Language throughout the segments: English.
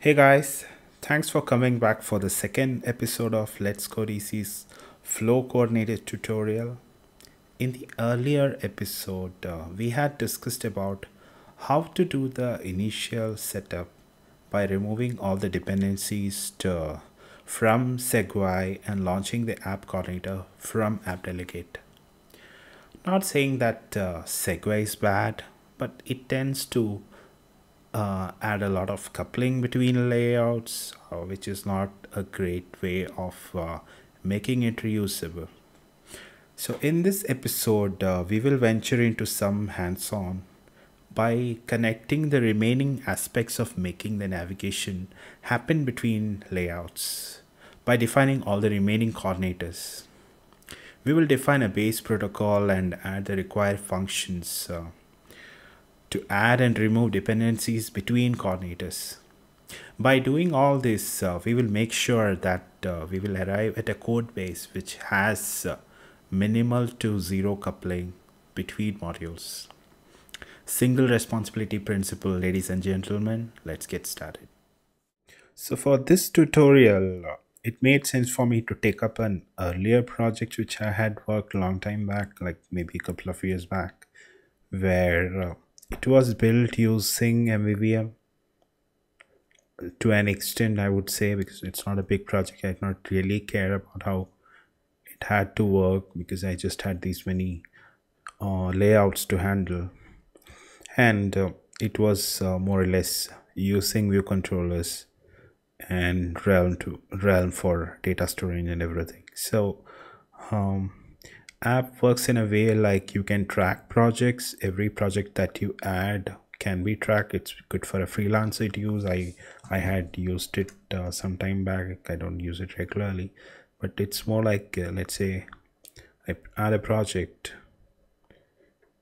Hey guys, thanks for coming back for the second episode of Let's Code Easy's Flow Coordinated tutorial. In the earlier episode, uh, we had discussed about how to do the initial setup by removing all the dependencies to, from Segue and launching the app coordinator from app delegate. Not saying that uh, Segue is bad, but it tends to uh, add a lot of coupling between layouts, uh, which is not a great way of uh, making it reusable. So in this episode, uh, we will venture into some hands-on by connecting the remaining aspects of making the navigation happen between layouts by defining all the remaining coordinators. We will define a base protocol and add the required functions uh, to add and remove dependencies between coordinators. By doing all this, uh, we will make sure that uh, we will arrive at a code base which has uh, minimal to zero coupling between modules. Single responsibility principle, ladies and gentlemen, let's get started. So for this tutorial, uh, it made sense for me to take up an earlier project which I had worked a long time back, like maybe a couple of years back, where uh, it was built using MVVM to an extent I would say because it's not a big project. I did not really care about how it had to work because I just had these many uh, layouts to handle. And uh, it was uh, more or less using view controllers and realm to realm for data storage and everything. So um, app works in a way like you can track projects. Every project that you add can be tracked. It's good for a freelancer to use. I i had used it uh, some time back. I don't use it regularly but it's more like uh, let's say i add a project.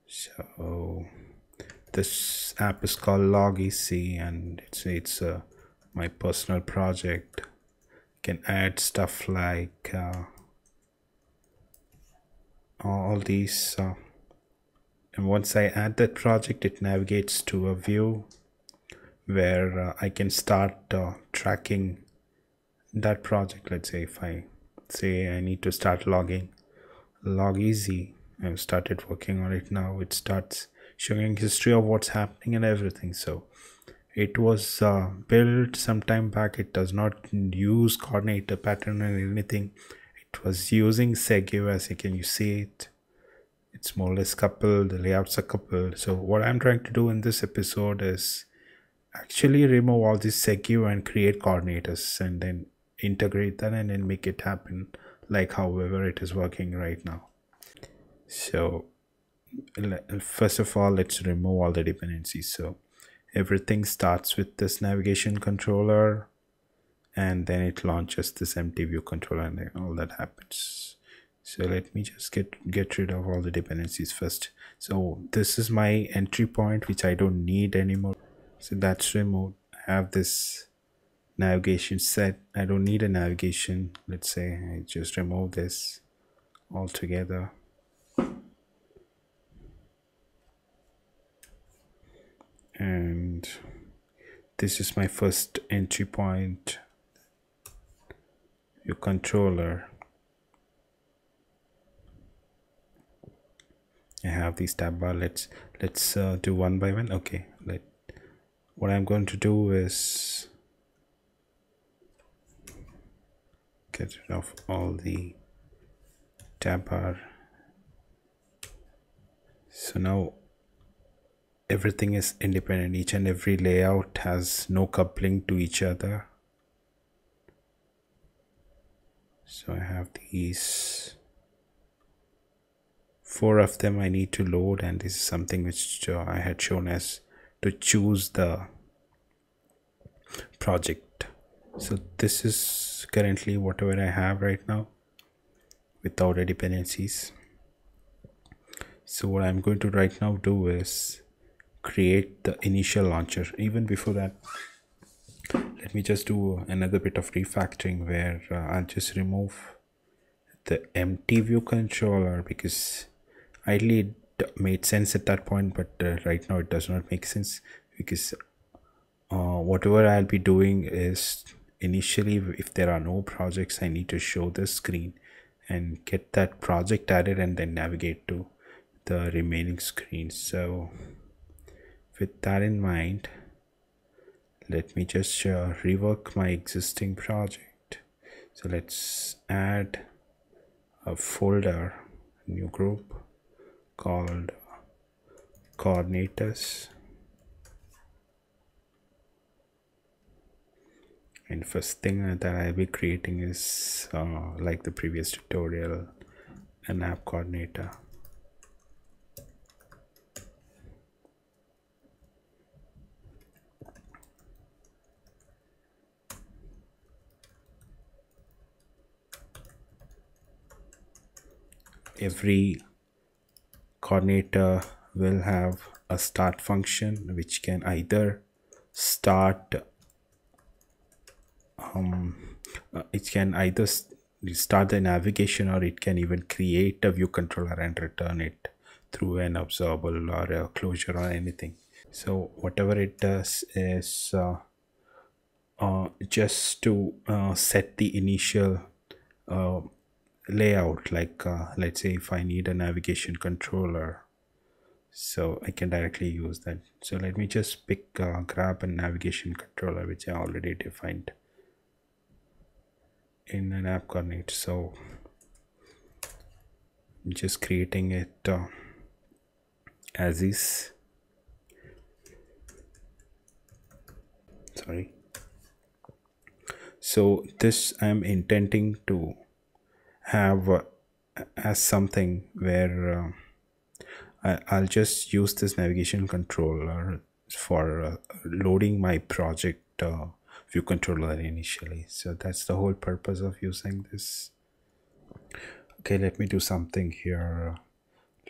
So this app is called LogEasy and it's it's uh, my personal project. Can add stuff like uh, all these uh, and once I add that project it navigates to a view where uh, I can start uh, tracking that project. Let's say if I say I need to start logging LogEasy I've started working on it now. It starts showing history of what's happening and everything. So it was uh, built some time back. It does not use coordinator pattern or anything was using Segue as you can you see it? It's more or less coupled the layouts are coupled. So what I'm trying to do in this episode is actually remove all these Segue and create coordinators and then integrate that and then make it happen like however it is working right now. So first of all let's remove all the dependencies. So everything starts with this navigation controller and then it launches this empty view controller and all that happens. So let me just get get rid of all the dependencies first. So this is my entry point which i don't need anymore. So that's removed i have this navigation set. I don't need a navigation. Let's say i just remove this altogether. And this is my first entry point your controller. I have these tab bar. Let's let's uh, do one by one. Okay let what I'm going to do is get rid of all the tab bar. So now everything is independent. Each and every layout has no coupling to each other so I have these four of them I need to load and this is something which uh, I had shown as to choose the project. So this is currently whatever I have right now without any dependencies. So what I'm going to right now do is create the initial launcher. Even before that let me just do another bit of refactoring where uh, I'll just remove the empty view controller because ideally it made sense at that point but uh, right now it does not make sense because uh, whatever I'll be doing is initially if there are no projects I need to show the screen and get that project added and then navigate to the remaining screens so with that in mind let me just uh, rework my existing project. So let's add a folder new group called coordinators and first thing that I'll be creating is uh, like the previous tutorial an app coordinator every coordinator will have a start function which can either start um, uh, it can either start the navigation or it can even create a view controller and return it through an observable or a closure or anything. So whatever it does is uh, uh, just to uh, set the initial uh, layout like uh, let's say if I need a navigation controller so I can directly use that. So let me just pick uh, grab a navigation controller which I already defined in an app coordinate so I'm just creating it uh, as is. Sorry. So this I'm intending to have uh, as something where uh, I, will just use this navigation controller for uh, loading my project uh, view controller initially. So that's the whole purpose of using this. Okay let me do something here.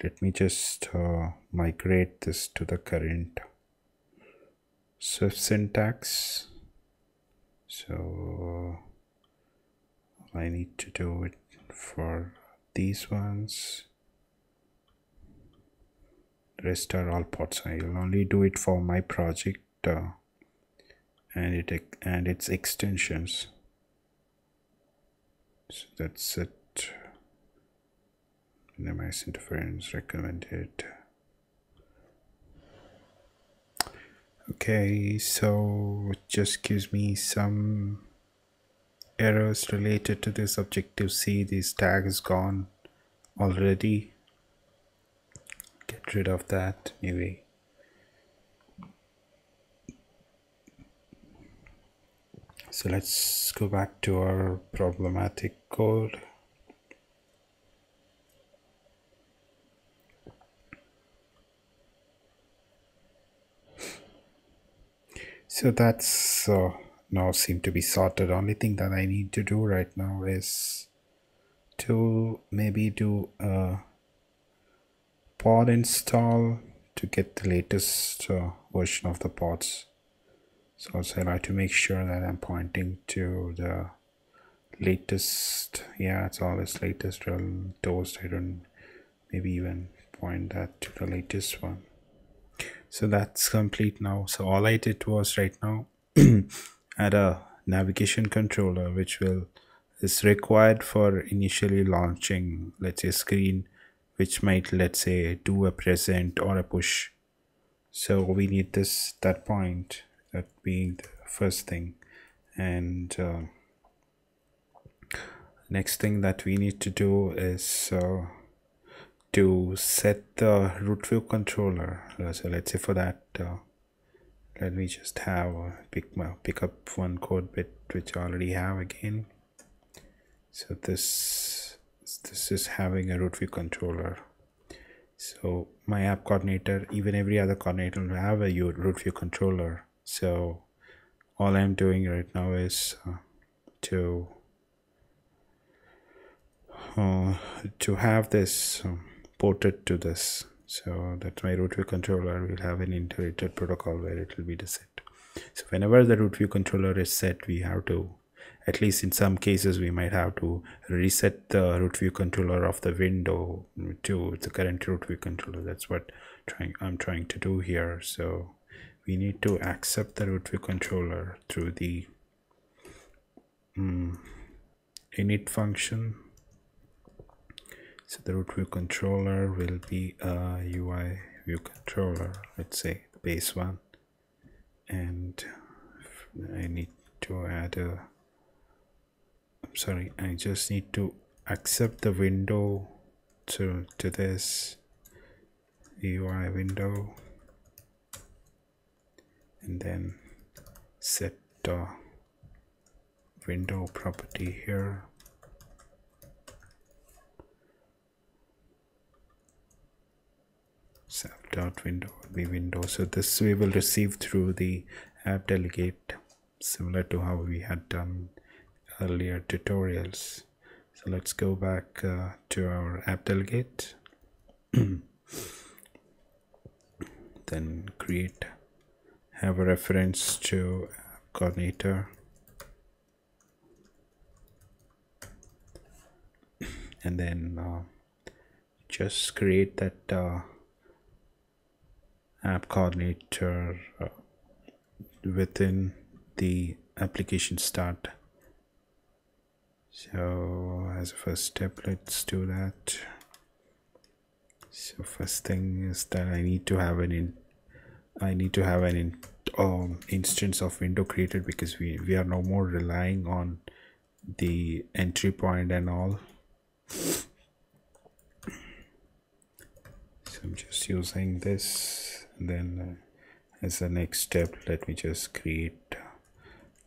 Let me just uh, migrate this to the current Swift syntax. So I need to do it for these ones. Rest are all pods I will only do it for my project uh, and it and its extensions. So that's it. Minimize interference recommended. Okay so just gives me some errors related to this objective C this tag is gone already. Get rid of that maybe so let's go back to our problematic code. So that's uh, now seem to be sorted. Only thing that I need to do right now is to maybe do a pod install to get the latest uh, version of the pods. So also I like to make sure that I'm pointing to the latest. Yeah it's always latest. Real toast I don't maybe even point that to the latest one. So that's complete now. So all I did was right now add a navigation controller which will is required for initially launching let's say screen which might let's say do a present or a push. So we need this that point that being the first thing. And uh, next thing that we need to do is uh, to set the root view controller. So let's say for that uh, let me just have pick my pick up one code bit which I already have again. So this this is having a root view controller. So my app coordinator even every other coordinator will have a root view controller. So all I'm doing right now is uh, to uh, to have this um, ported to this so that's my root view controller. Will have an integrated protocol where it will be the set. So whenever the root view controller is set we have to at least in some cases we might have to reset the root view controller of the window to the current root view controller. That's what trying i'm trying to do here. So we need to accept the root view controller through the um, init function so the root view controller will be a UI view controller let's say the base one. And I need to add a I'm sorry I just need to accept the window to to this UI window. And then set the window property here self dot window will be window. So this we will receive through the app delegate similar to how we had done earlier tutorials. So let's go back uh, to our app delegate. Then create have a reference to coordinator. And then uh, just create that uh, app coordinator uh, within the application start. So as a first step let's do that. So first thing is that I need to have an in I need to have an in, um, instance of window created because we we are no more relying on the entry point and all. So I'm just using this then uh, as the next step let me just create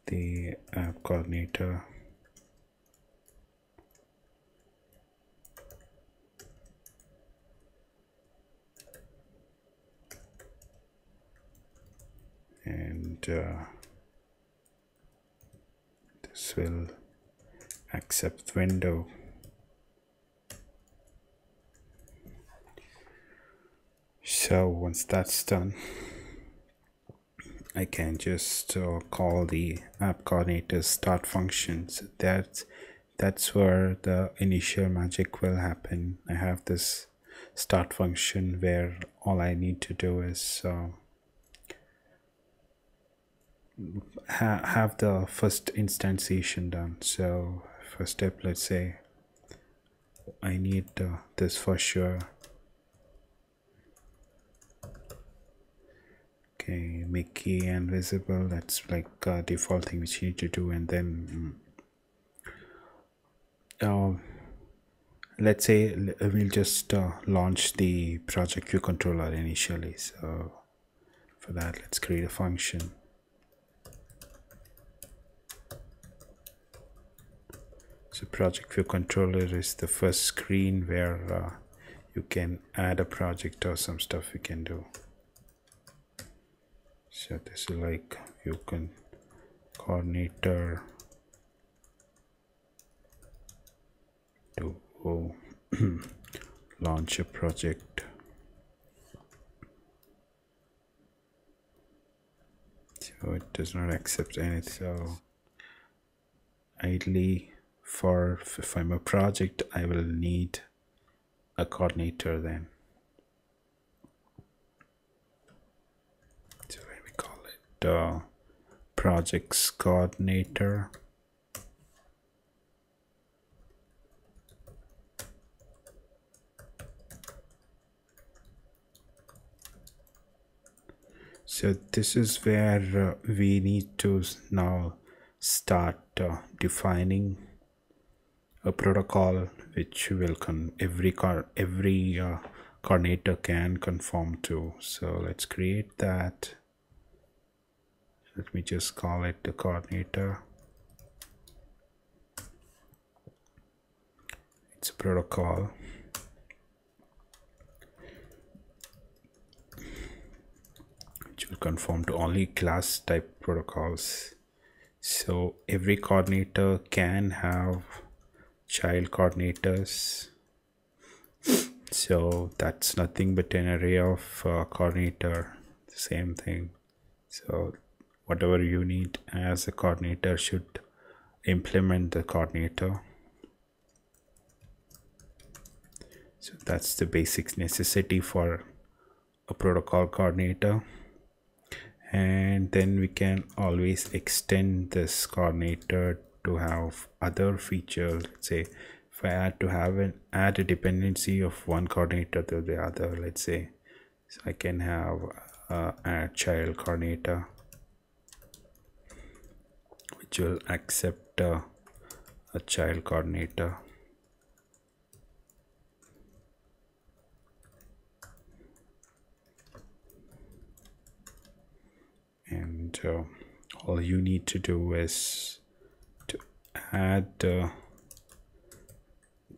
the app coordinator. And uh, this will accept window so once that's done I can just uh, call the app coordinator start functions. That's that's where the initial magic will happen. I have this start function where all I need to do is uh, ha have the first instantiation done. So first step let's say I need uh, this for sure okay make key and visible. That's like default thing which you need to do and then uh, let's say we'll just uh, launch the project view controller initially. So for that let's create a function. So project view controller is the first screen where uh, you can add a project or some stuff you can do so this is like you can coordinator to launch a project. So it does not accept any so idly for if I'm a project I will need a coordinator then so we call it uh, projects coordinator. So this is where uh, we need to now start uh, defining a protocol which will con every car every uh, coordinator can conform to. So let's create that let me just call it the coordinator. It's a protocol. Which will conform to only class type protocols. So every coordinator can have child coordinators. So that's nothing but an array of uh, coordinator. Same thing. So whatever you need as a coordinator should implement the coordinator. So that's the basic necessity for a protocol coordinator. And then we can always extend this coordinator to have other features. Let's say if I had to have an add a dependency of one coordinator to the other let's say so I can have uh, a child coordinator which will accept uh, a child coordinator. And uh, all you need to do is to add uh,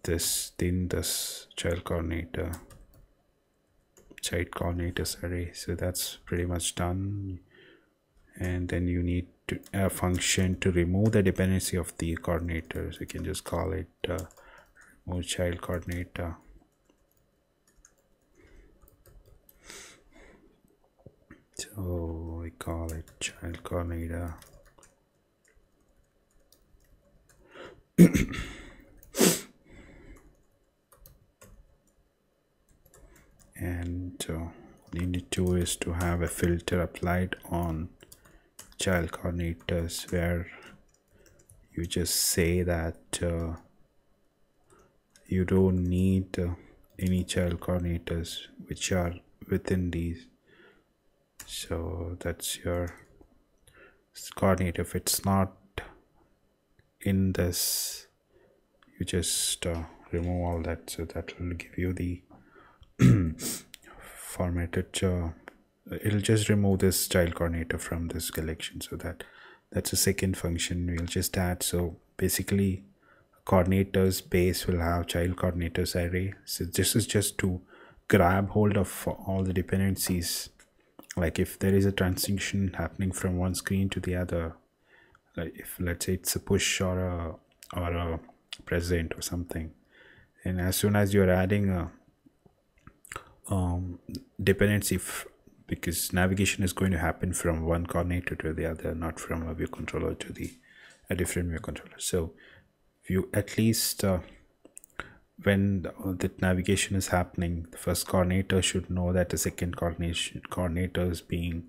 this in this child coordinator child coordinators array so that's pretty much done and then you need to a function to remove the dependency of the coordinators you can just call it uh, remove child coordinator. So we call it child coordinator. And uh, you need to do is to have a filter applied on child coordinators where you just say that uh, you don't need uh, any child coordinators which are within these. So that's your coordinator if it's not in this you just uh, remove all that. So that will give you the formatted uh, it'll just remove this child coordinator from this collection so that that's a second function we'll just add. So basically coordinators base will have child coordinators array. So this is just to grab hold of all the dependencies. Like if there is a transition happening from one screen to the other like if let's say it's a push or a or a present or something and as soon as you're adding a um, dependency because navigation is going to happen from one coordinator to the other not from a view controller to the a different view controller. So you at least uh, when the, the, navigation is happening the first coordinator should know that the second coordination coordinator is being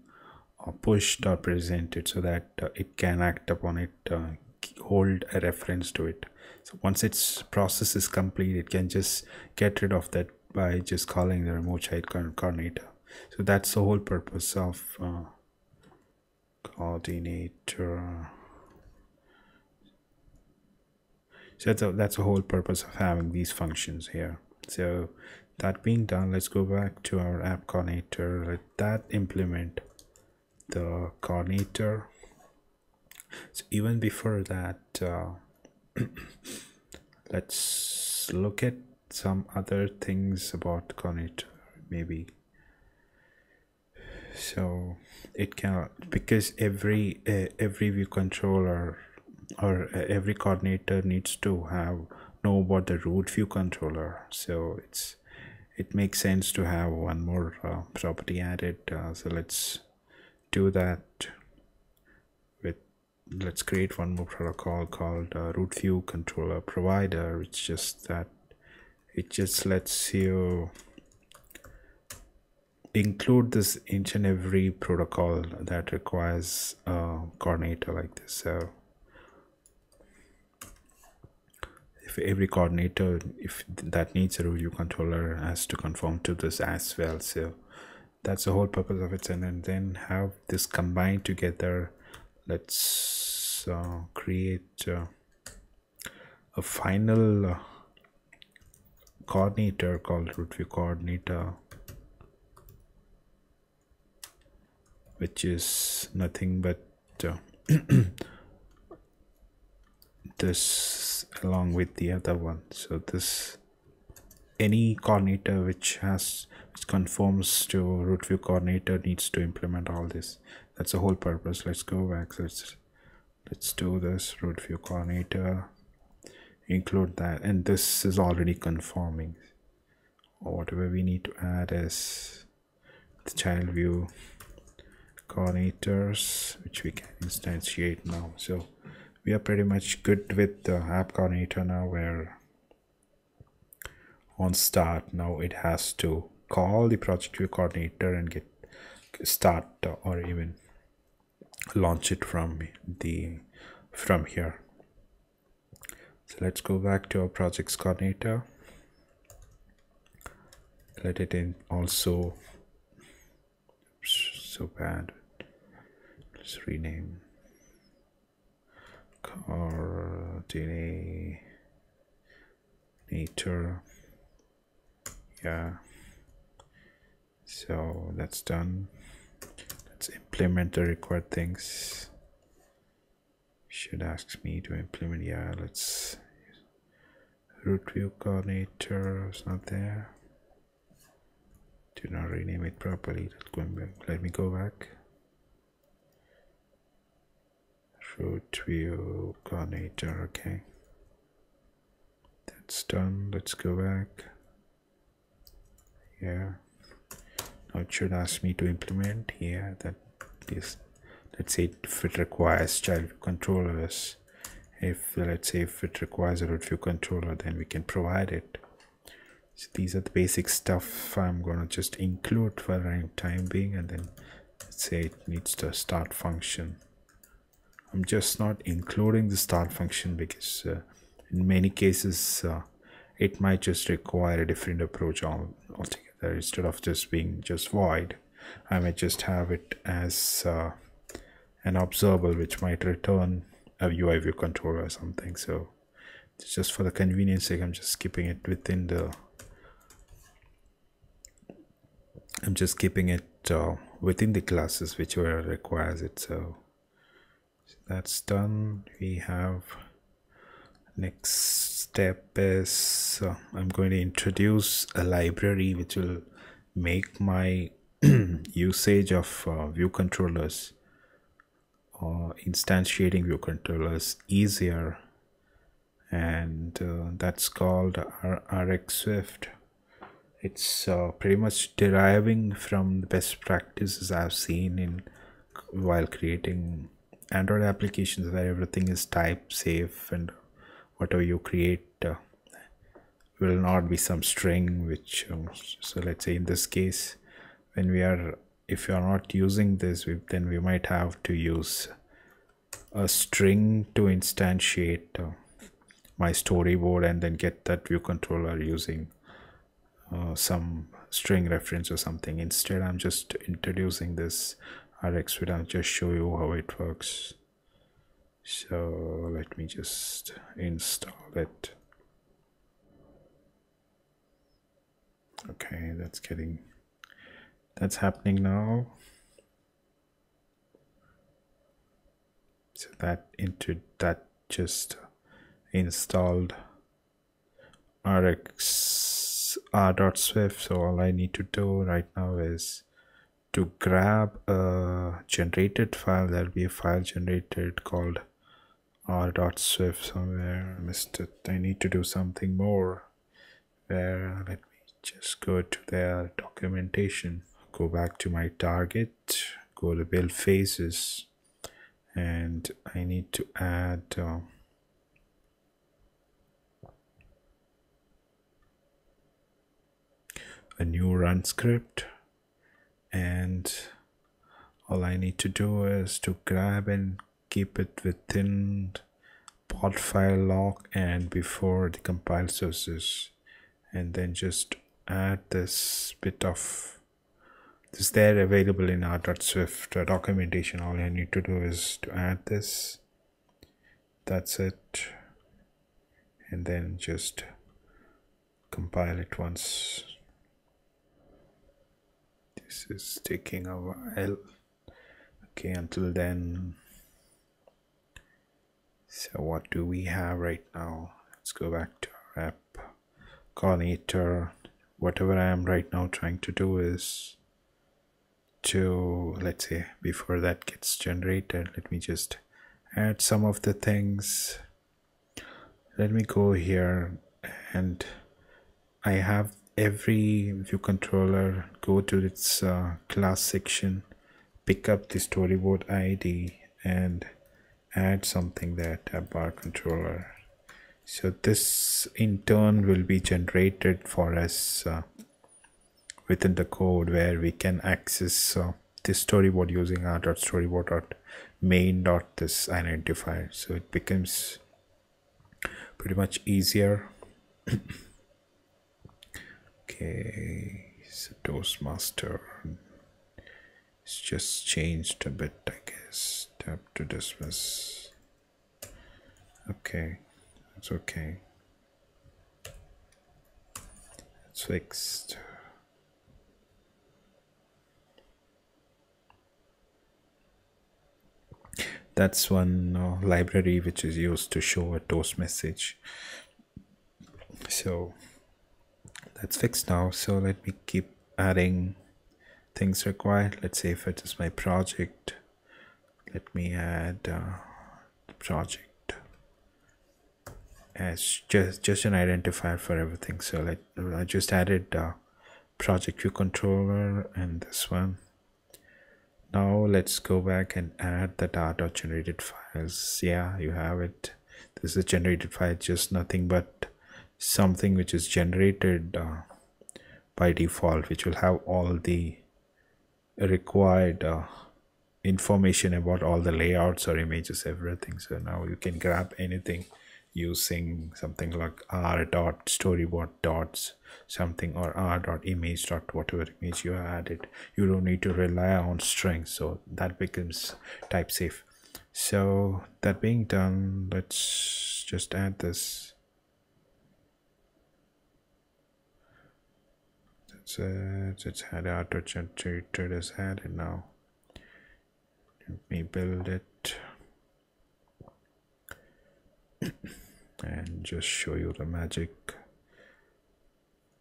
uh, pushed or presented so that uh, it can act upon it uh, hold a reference to it. So once its process is complete it can just get rid of that by just calling the remote child coordinator so that's the whole purpose of uh, coordinator. So that's a, that's the whole purpose of having these functions here. So that being done let's go back to our app coordinator. Let that implement the coordinator. So even before that uh, let's look at some other things about coordinator. Maybe so it can because every uh, every view controller or uh, every coordinator needs to have know about the root view controller. So it's it makes sense to have one more uh, property added. Uh, so let's do that with let's create one more protocol called uh, root view controller provider. It's just that it just lets you include this each and every protocol that requires a coordinator like this. So if every coordinator if that needs a review controller has to conform to this as well. So that's the whole purpose of it. And then have this combined together let's uh, create uh, a final uh, coordinator called root view coordinator which is nothing but uh, this along with the other one. So this any coordinator which has which conforms to root view coordinator needs to implement all this. That's the whole purpose. Let's go back. Let's let's do this root view coordinator. Include that. And this is already conforming. Or whatever we need to add is the child view coordinators which we can instantiate now. So we are pretty much good with the app coordinator now. Where on start. Now it has to call the project view coordinator and get start or even launch it from the from here. So let's go back to our projects coordinator let it in also so bad. Let's rename. Coordinator yeah. So that's done. Let's implement the required things. Should ask me to implement yeah let's. Root view coordinator is not there did not rename it properly. Going back let me go back. Root view coordinator okay. That's done. Let's go back. Yeah. Now it should ask me to implement. Here that is let's say if it requires child controllers. If let's say if it requires a root view controller then we can provide it so these are the basic stuff i'm going to just include for the time being and then let's say it needs the start function. I'm just not including the start function because uh, in many cases uh, it might just require a different approach altogether. Instead of just being just void i may just have it as uh, an observable which might return a ui view controller or something. So it's just for the convenience sake i'm just keeping it within the i'm just keeping it uh, within the classes whichever requires it so, so that's done. We have next step is uh, I'm going to introduce a library which will make my usage of uh, view controllers or instantiating view controllers easier. And uh, that's called R- RX Swift it's uh, pretty much deriving from the best practices I've seen in while creating Android applications where everything is type safe and whatever you create uh, will not be some string which um, so let's say in this case when we are if you are not using this we, then we might have to use a string to instantiate uh, my storyboard and then get that view controller using some string reference or something. Instead i'm just introducing this rx with i'll just show you how it works. So let me just install it. Okay that's getting that's happening now. So that into that just installed rx r.swift so all i need to do right now is to grab a generated file. There'll be a file generated called r.swift somewhere. I missed it I need to do something more. Where let me just go to their documentation. Go back to my target. Go to build phases. And I need to add uh, a new run script and all I need to do is to grab and keep it within pod file lock and before the compile sources and then just add this bit of this there available in r.swift uh, documentation. All I need to do is to add this. That's it. And then just compile it once this is taking a while okay until then. So what do we have right now? Let's go back to our app. Coordinator. Whatever i am right now trying to do is to let's say before that gets generated let me just add some of the things. Let me go here and i have every view controller go to its uh, class section pick up the storyboard id and add something there tab bar controller. So this in turn will be generated for us uh, within the code where we can access uh, this storyboard using our .storyboard main dot this identifier. So it becomes pretty much easier okay so toastmaster. It's just changed a bit i guess. Tap to dismiss. Okay. It's okay. It's fixed. That's one uh, library which is used to show a toast message. So that's fixed now so let me keep adding things required. Let's say if it is my project let me add uh, project as just just an identifier for everything. So let I just added uh, project view controller and this one. Now let's go back and add the data generated files. Yeah you have it. This is a generated file just nothing but something which is generated uh, by default which will have all the required uh, information about all the layouts or images everything. So now you can grab anything using something like r dot storyboard dots something or r dot image dot whatever image you added. You don't need to rely on strings so that becomes type safe. So that being done let's just add this that's it it's had auto generated as added now let me build it. And just show you the magic.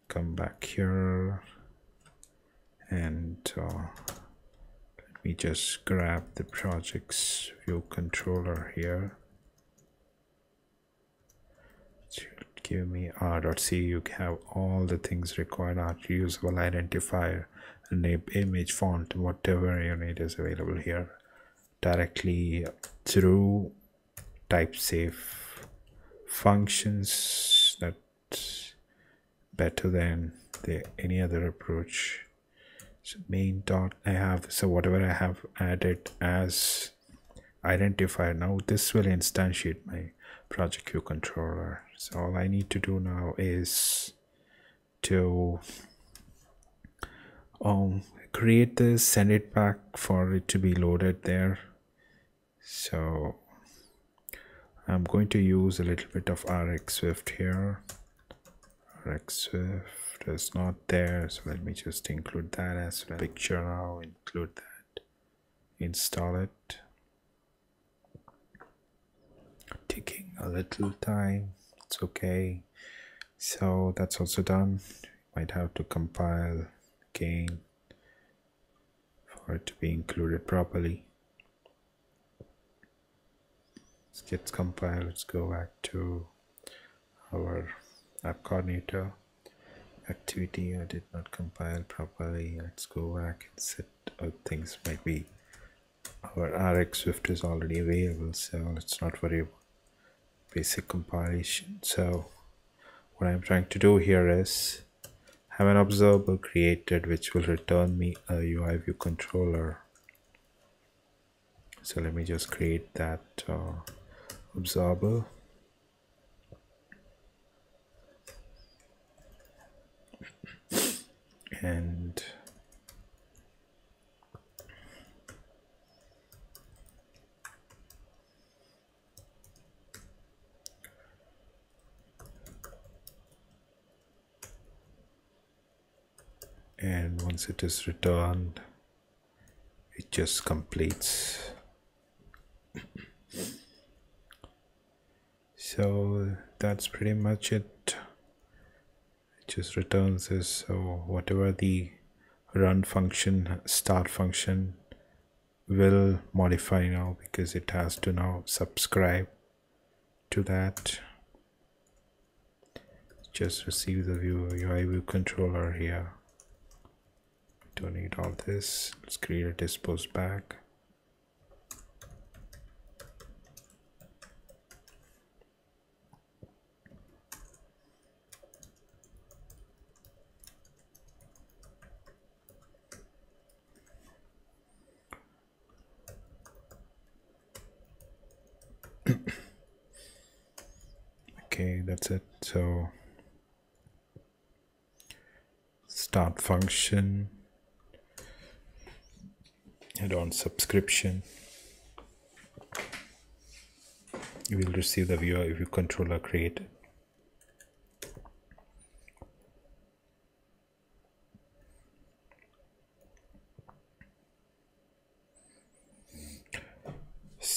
Come back here. And uh, let me just grab the projects view controller here give me r.c you have all the things required are reusable identifier name image font whatever you need is available here. Directly through type safe functions that better than the any other approach. So main dot i have so whatever i have added as identifier. Now this will instantiate my project view controller so all i need to do now is to um create this send it back for it to be loaded there so I'm going to use a little bit of RxSwift here. RxSwift is not there, so let me just include that as well. Picture now, include that. Install it. Taking a little time, it's okay. So that's also done. Might have to compile again for it to be included properly. Gets compiled. Let's go back to our app coordinator. Activity I did not compile properly. Let's go back and set out things. Might be our RxSwift is already available so let's not worry about basic compilation. So what I'm trying to do here is have an observable created which will return me a UI view controller. So let me just create that uh, absorber and and once it is returned it just completes. So that's pretty much it. It just returns this so whatever the run function start function will modify now because it has to now subscribe to that. Just receive the view UI view controller here donate all this? Let's create a dispose bag. Okay that's it. So start function and on subscription. You will receive the viewer if you controller created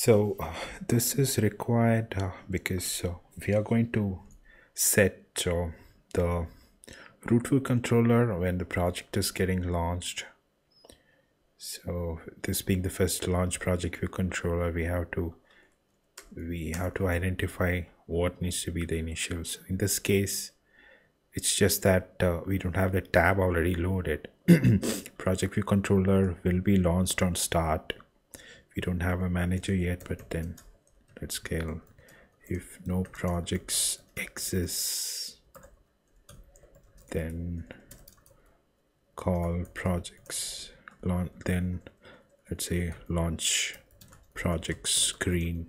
so uh, this is required uh, because uh, we are going to set uh, the root view controller when the project is getting launched so this being the first launch project view controller we have to we have to identify what needs to be the initial. So in this case it's just that uh, we don't have the tab already loaded. Project view controller will be launched on start. We don't have a manager yet but then let's scale. If no projects exist then call projects then let's say launch project screen.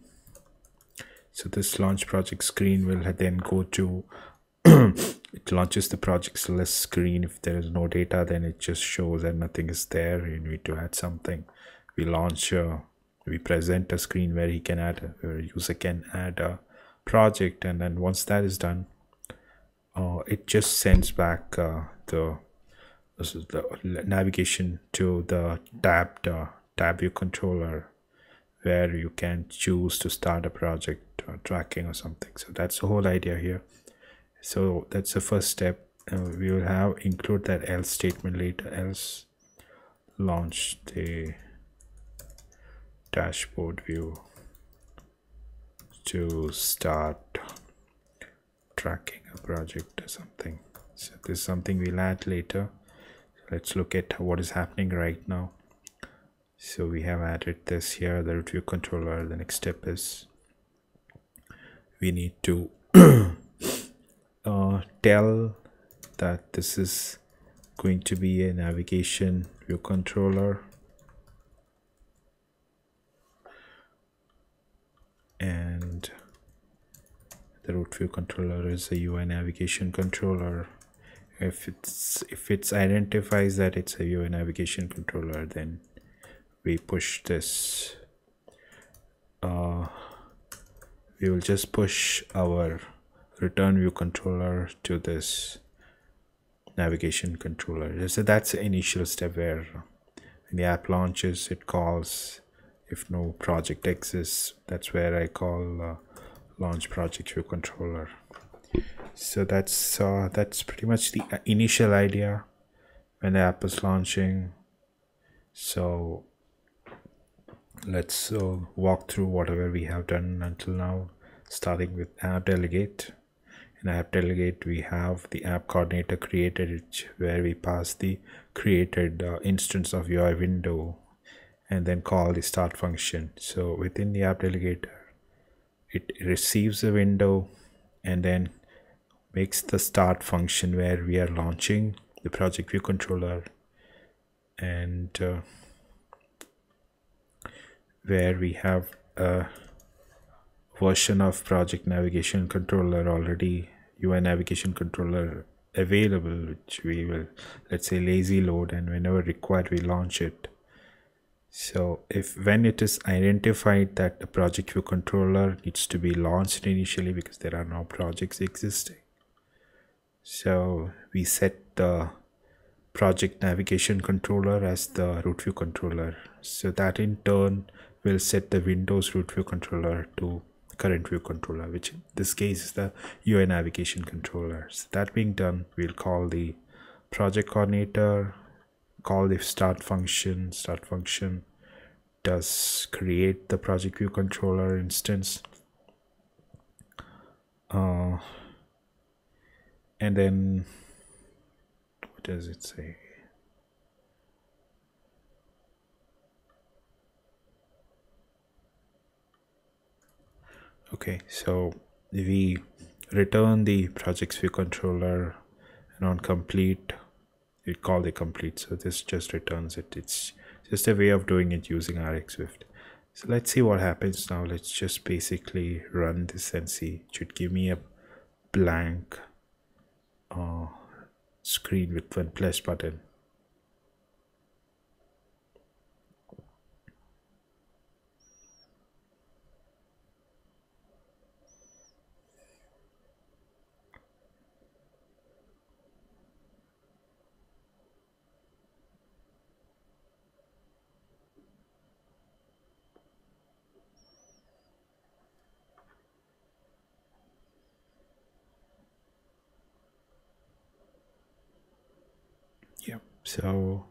So this launch project screen will then go to it launches the projects list screen. If there is no data then it just shows that nothing is there you need to add something. We launch uh, we present a screen where he can add a user can add a project and then once that is done uh, it just sends back uh, the the navigation to the tabbed uh, tab view controller where you can choose to start a project or tracking or something. So that's the whole idea here. So that's the first step. Uh, we will have include that else statement later else launch the dashboard view to start tracking a project or something. So this is something we'll add later let's look at what is happening right now. So we have added this here the root view controller. The next step is we need to uh, tell that this is going to be a navigation view controller. And the root view controller is a UI navigation controller if it's if it's identifies that it's a UI navigation controller then we push this uh, we will just push our return view controller to this navigation controller. So that's the initial step where when the app launches it calls. If no project exists that's where I call uh, launch project view controller so that's uh, that's pretty much the initial idea when the app is launching. So let's uh, walk through whatever we have done until now starting with app delegate. In app delegate we have the app coordinator created where we pass the created uh, instance of UI window and then call the start function. So within the app delegator it receives a window and then makes the start function where we are launching the project view controller and uh, where we have a version of project navigation controller already UI navigation controller available which we will let's say lazy load and whenever required we launch it so if when it is identified that the project view controller needs to be launched initially because there are no projects existing. So we set the project navigation controller as the root view controller. So that in turn will set the windows root view controller to current view controller which in this case is the UI navigation controller. So that being done we'll call the project coordinator call the start function start function does create the project view controller instance. Uh, and then what does it say? Okay so we return the projects view controller and on complete we call the complete. So this just returns it. It's just a way of doing it using RxSwift. So let's see what happens. Now let's just basically run this and see. It should give me a blank uh, screen with one plus button so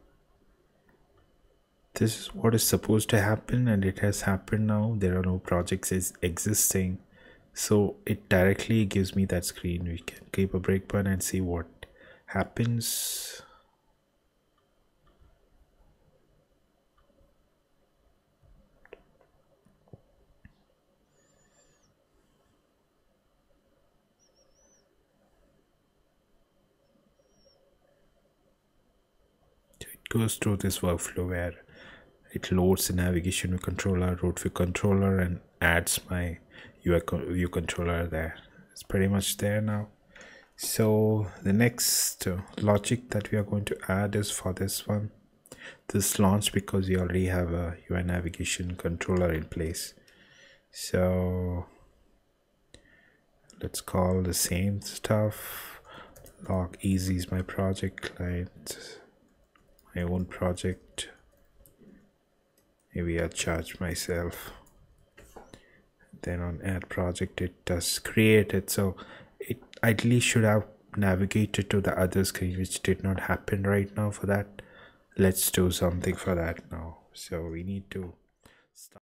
this is what is supposed to happen and it has happened now. There are no projects is existing. So it directly gives me that screen. We can keep a breakpoint and see what happens goes through this workflow where it loads the navigation view controller, root view controller, and adds my UI view controller there. It's pretty much there now. So the next logic that we are going to add is for this one. This launch because we already have a UI navigation controller in place. So let's call the same stuff. Log easy is my project client my own project. Maybe I'll charge myself. Then on add project it does create it. So it ideally should have navigated to the other screen which did not happen right now for that. Let's do something for that now. So we need to